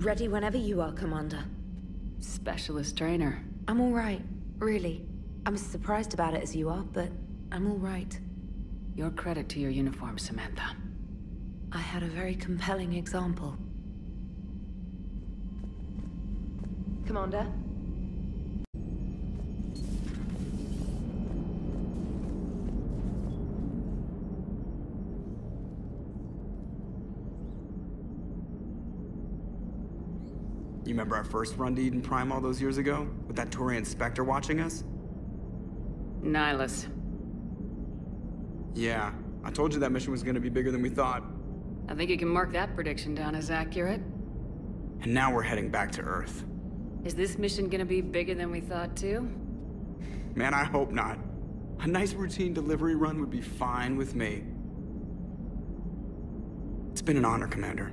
Ready whenever you are, Commander. Specialist Traynor. I'm alright, really. I'm as surprised about it as you are, but I'm alright. Your credit to your uniform, Samantha. I had a very compelling example. Commander? You remember our first run to Eden Prime all those years ago? With that Turian Spectre watching us? Nihlus. Yeah, I told you that mission was gonna be bigger than we thought. I think you can mark that prediction down as accurate. And now we're heading back to Earth. Is this mission gonna be bigger than we thought too? Man, I hope not. A nice routine delivery run would be fine with me. It's been an honor, Commander.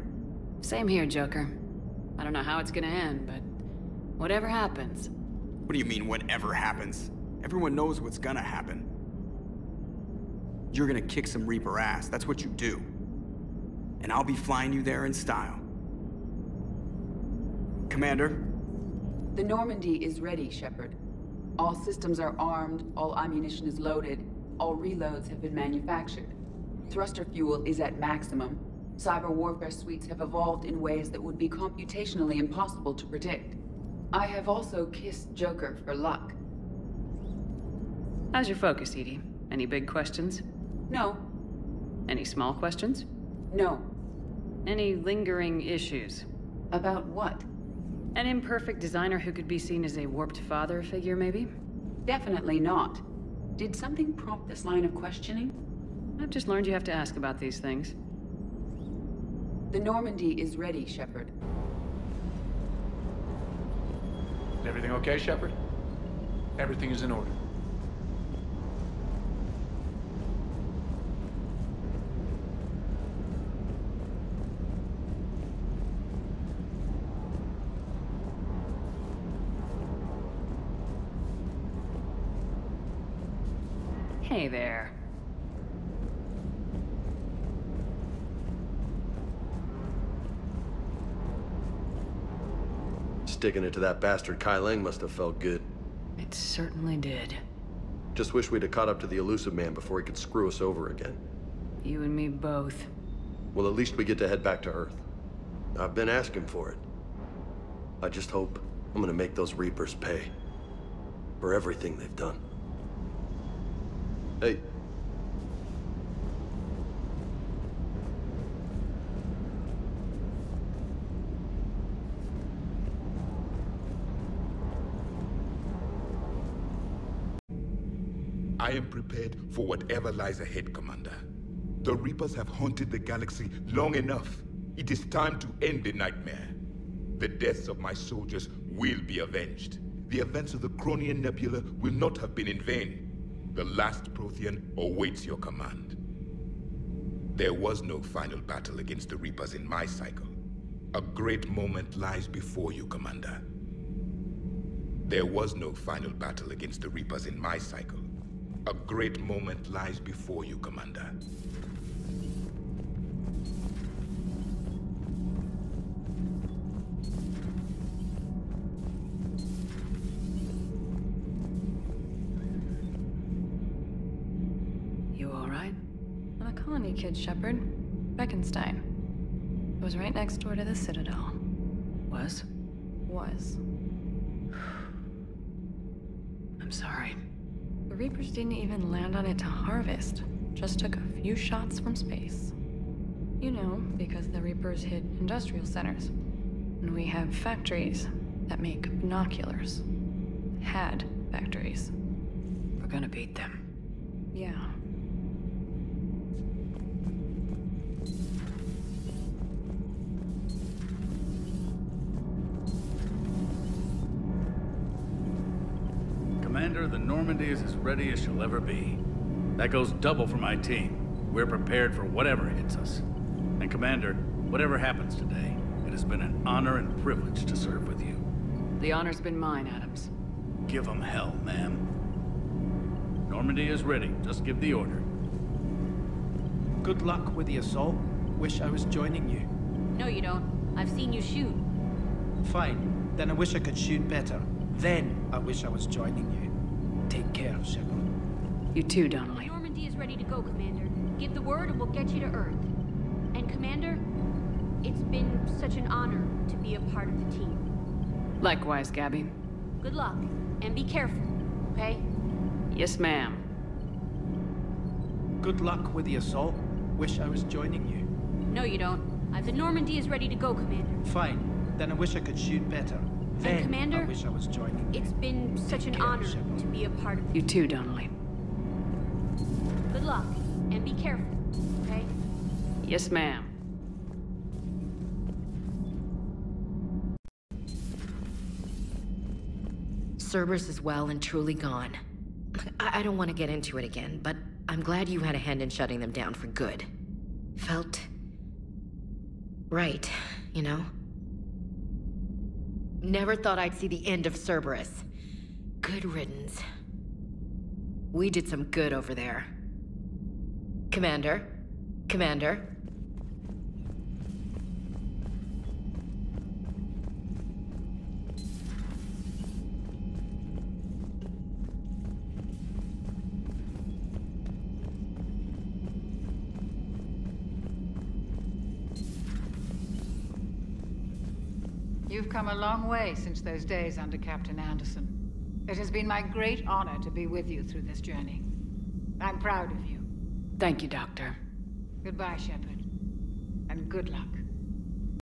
Same here, Joker. I don't know how it's gonna end, but whatever happens. What do you mean, whatever happens? Everyone knows what's gonna happen. You're gonna kick some Reaper ass, that's what you do. And I'll be flying you there in style. Commander? The Normandy is ready, Shepard. All systems are armed, all ammunition is loaded, all reloads have been manufactured. Thruster fuel is at maximum. Cyber warfare suites have evolved in ways that would be computationally impossible to predict. I have also kissed Joker for luck. How's your focus, EDI? Any big questions? No. Any small questions? No. Any lingering issues? About what? An imperfect designer who could be seen as a warped father figure, maybe? Definitely not. Did something prompt this line of questioning? I've just learned you have to ask about these things. The Normandy is ready, Shepard. Everything okay, Shepard? Everything is in order. Hey there. Sticking it to that bastard Kai Leng must have felt good. It certainly did. Just wish we'd have caught up to the Illusive Man before he could screw us over again. You and me both. Well, at least we get to head back to Earth. I've been asking for it. I just hope I'm gonna make those Reapers pay. For everything they've done. Hey. I am prepared for whatever lies ahead, Commander. The Reapers have haunted the galaxy long enough. It is time to end the nightmare. The deaths of my soldiers will be avenged. The events of the Cronian Nebula will not have been in vain. The last Prothean awaits your command. There was no final battle against the Reapers in my cycle. A great moment lies before you, Commander. There was no final battle against the Reapers in my cycle. A great moment lies before you, Commander. You alright? I'm a colony kid, Shepard. Bekenstein. It was right next door to the Citadel. Was? Was. I'm sorry. The Reapers didn't even land on it to harvest. Just took a few shots from space. You know, because the Reapers hit industrial centers. And we have factories that make binoculars. Had factories. We're gonna beat them. Yeah. Commander, the Normandy is as ready as she'll ever be. That goes double for my team. We're prepared for whatever hits us. And Commander, whatever happens today, it has been an honor and privilege to serve with you. The honor's been mine, Adams. Give them hell, ma'am. Normandy is ready. Just give the order. Good luck with the assault. Wish I was joining you. No, you don't. I've seen you shoot. Fine. Then I wish I could shoot better. Then I wish I was joining you. Take care, Shepard. You too, Donnelly. Normandy is ready to go, Commander. Give the word and we'll get you to Earth. And Commander, it's been such an honor to be a part of the team. Likewise, Gabby. Good luck, and be careful, okay? Yes, ma'am. Good luck with the assault. Wish I was joining you. No, you don't. The Normandy is ready to go, Commander. Fine. Then I wish I could shoot better. Then Commander, I wish I was joining you. It's been such an care, honor Shepard. to be a part of You too, Donnelly. Good luck, and be careful, okay? Yes, ma'am. Cerberus is well and truly gone. I, I don't want to get into it again, but I'm glad you had a hand in shutting them down for good. Felt... right, you know? Never thought I'd see the end of Cerberus. Good riddance. We did some good over there. Commander? Commander? You've come a long way since those days under Captain Anderson. It has been my great honor to be with you through this journey. I'm proud of you. Thank you, Doctor. Goodbye, Shepard. And good luck.